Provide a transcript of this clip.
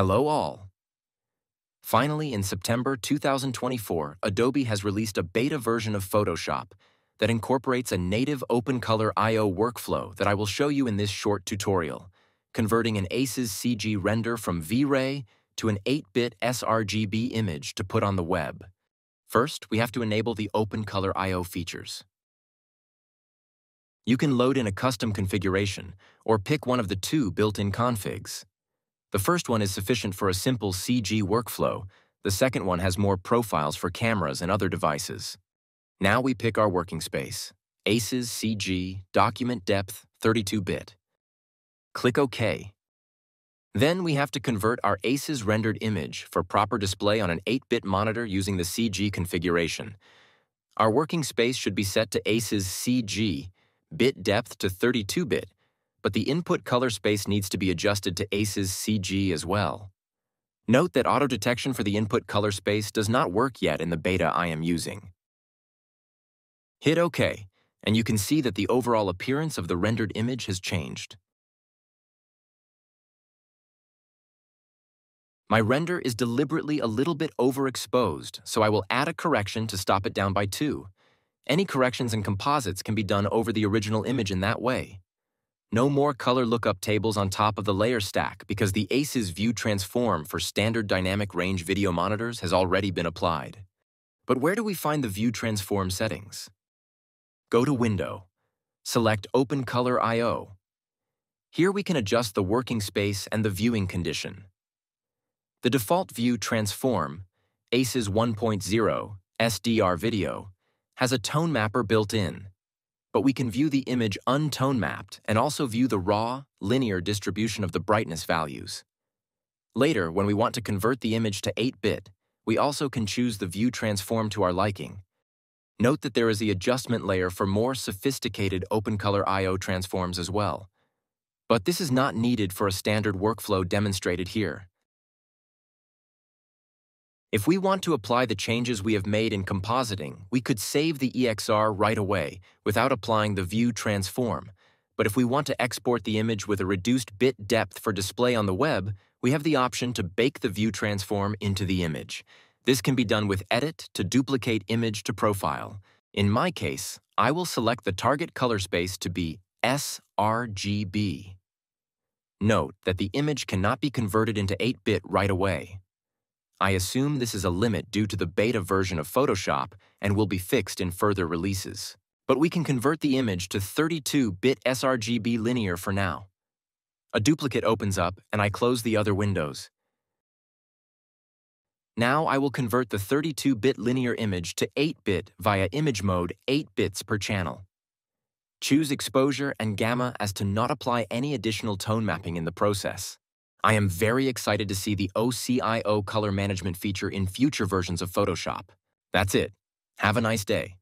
Hello all. Finally, in September 2024, Adobe has released a beta version of Photoshop that incorporates a native OpenColor I.O. workflow that I will show you in this short tutorial, converting an ACES CG render from V-Ray to an 8-bit sRGB image to put on the web. First, we have to enable the OpenColor I.O. features. You can load in a custom configuration or pick one of the two built-in configs. The first one is sufficient for a simple CG workflow. The second one has more profiles for cameras and other devices. Now we pick our working space. ACES CG, document depth, 32-bit. Click OK. Then we have to convert our ACES rendered image for proper display on an 8-bit monitor using the CG configuration. Our working space should be set to ACES CG, bit depth to 32-bit, but the input color space needs to be adjusted to ACES CG as well. Note that auto detection for the input color space does not work yet in the beta I am using. Hit OK, and you can see that the overall appearance of the rendered image has changed. My render is deliberately a little bit overexposed, so I will add a correction to stop it down by 2. Any corrections in composites can be done over the original image in that way. No more color lookup tables on top of the layer stack because the ACES View Transform for standard dynamic range video monitors has already been applied. But where do we find the View Transform settings? Go to Window. Select Open Color I.O. Here we can adjust the working space and the viewing condition. The default View Transform, ACES 1.0, SDR Video, has a tone mapper built in but we can view the image untone mapped and also view the raw, linear distribution of the brightness values. Later, when we want to convert the image to 8-bit, we also can choose the view transform to our liking. Note that there is the adjustment layer for more sophisticated OpenColor I.O. transforms as well. But this is not needed for a standard workflow demonstrated here. If we want to apply the changes we have made in compositing, we could save the EXR right away without applying the View Transform. But if we want to export the image with a reduced bit depth for display on the web, we have the option to bake the View Transform into the image. This can be done with Edit to duplicate image to profile. In my case, I will select the target color space to be sRGB. Note that the image cannot be converted into 8-bit right away. I assume this is a limit due to the beta version of Photoshop and will be fixed in further releases. But we can convert the image to 32-bit sRGB linear for now. A duplicate opens up and I close the other windows. Now I will convert the 32-bit linear image to 8-bit via image mode 8 bits per channel. Choose exposure and gamma as to not apply any additional tone mapping in the process. I am very excited to see the OCIO color management feature in future versions of Photoshop. That's it. Have a nice day.